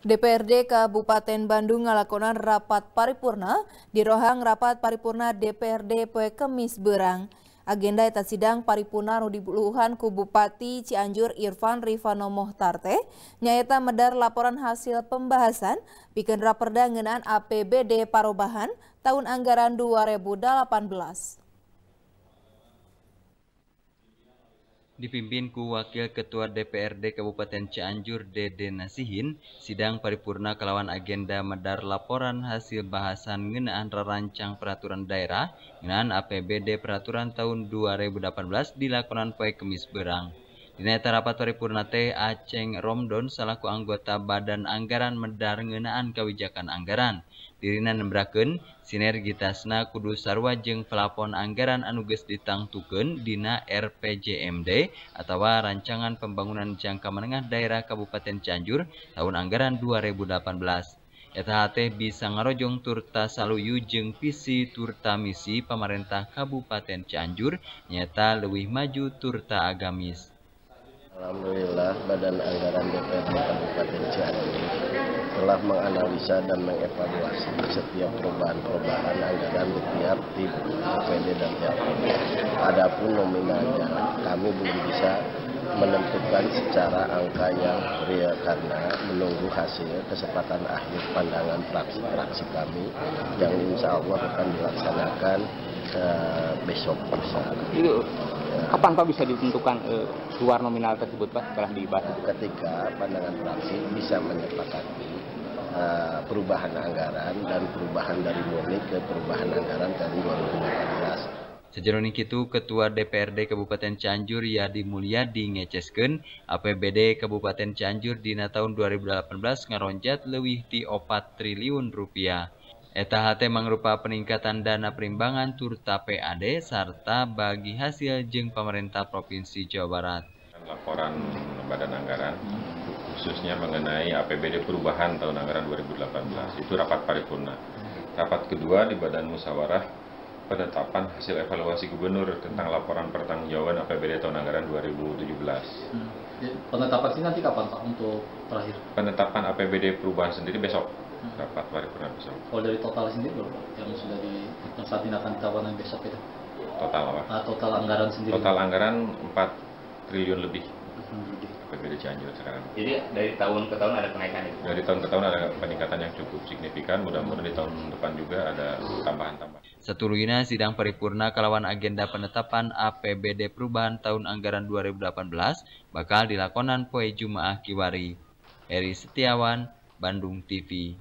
DPRD Kabupaten Bandung ngalakonan rapat paripurna di rohang rapat paripurna DPRD Poe Kemis Berang. Agenda eta sidang paripurna nu dibuluhan ku Bupati Cianjur Irfan Rifano Mohtarte nyaeta medar laporan hasil pembahasan bikin raperda ngenaan APBD Parobahan tahun anggaran 2018. Dipimpin ku Wakil Ketua DPRD Kabupaten Cianjur Dede Nasihin, sidang paripurna kelawan agenda medar laporan hasil bahasan ngenaan rancang peraturan daerah ngenaan APBD peraturan tahun 2018 dilakonan poe Kemis Berang. Dina rapat paripurna teh Aceng Romdon selaku anggota Badan Anggaran Medar Ngenaan Kawijakan Anggaran. Dirina nembraken sinergitasna kudu sarwa jeung pelapon anggaran anu geus ditangtukeun dina RPJMD atawa Rancangan Pembangunan Jangka Menengah Daerah Kabupaten Cianjur tahun anggaran 2018. Eta teh bisa ngarojong turta saluyu jeung visi turta misi pemerintah Kabupaten Cianjur nyata leuwih maju turta agamis. Alhamdulillah Badan Anggaran DPRD Kabupaten Cianjur telah menganalisa dan mengevaluasi setiap perubahan-perubahan anggaran di tiap tim APD dan TAPD. Adapun nominalnya kami belum bisa menentukan secara angka yang real karena menunggu hasil kesempatan akhir pandangan fraksi-fraksi kami yang insya Allah akan dilaksanakan uh, besok lusa. Itu kapan Pak bisa ditentukan uh, luar nominal tersebut Pak setelah dibahas? Ketika pandangan fraksi bisa menyepakati uh, perubahan anggaran dan perubahan dari murni ke perubahan anggaran tahun 2018. Sejeroning itu Ketua DPRD Kabupaten Cianjur Yadi Mulyadi ngecesken APBD Kabupaten Cianjur di tahun 2018 ngaronjat lebih di 4 triliun rupiah. Eta HT mangrupa peningkatan dana perimbangan turta PAD serta bagi hasil jeng pemerintah Provinsi Jawa Barat. Laporan Badan Anggaran khususnya mengenai APBD perubahan tahun anggaran 2018 itu rapat paripurna. Rapat kedua di Badan Musyawarah penetapan hasil evaluasi gubernur tentang laporan pertanggungjawaban APBD tahun anggaran 2017. Hmm. Penetapan ini nanti kapan Pak untuk terakhir? Penetapan APBD perubahan sendiri besok hmm. rapat paripurna besok. Kalau dari total sendiri berapa yang sudah di yang saat ini akan ditetapkan besok itu? Total apa? Nah, total anggaran sendiri. Total anggaran 4 triliun lebih. APBD Cianjur sekarang. Jadi dari tahun ke tahun ada kenaikan itu? Dari tahun ke tahun ada peningkatan yang cukup signifikan. Mudah-mudahan di tahun depan juga ada tambahan-tambahan. Seturuyna sidang paripurna kalawan agenda penetapan APBD perubahan tahun anggaran 2018 bakal dilakonan poe Jumaah Kiwari. Eri Setiawan, Bandung TV